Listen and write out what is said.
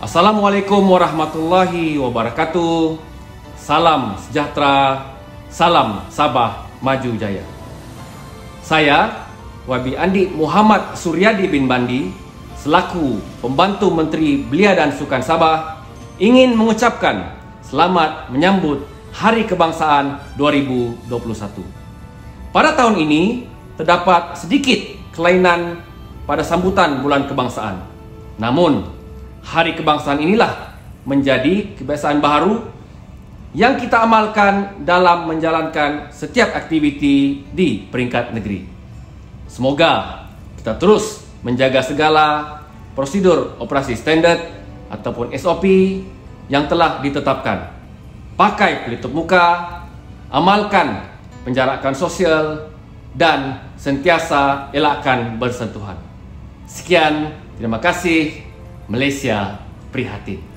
Assalamualaikum warahmatullahi wabarakatuh. Salam sejahtera, salam Sabah Maju Jaya. Saya Wabi Andi Muhammad Suryadi bin Bandi selaku pembantu Menteri Belia dan Sukan Sabah ingin mengucapkan selamat menyambut Hari Kebangsaan 2021. Pada tahun ini terdapat sedikit kelainan pada sambutan bulan kebangsaan. Namun, Hari Kebangsaan inilah menjadi kebiasaan baru yang kita amalkan dalam menjalankan setiap aktiviti di peringkat negeri. Semoga kita terus menjaga segala prosedur operasi standard ataupun SOP yang telah ditetapkan pakai pelitup muka, amalkan penjarakan sosial dan sentiasa elakkan bersentuhan. Sekian, terima kasih. Malaysia prihatin.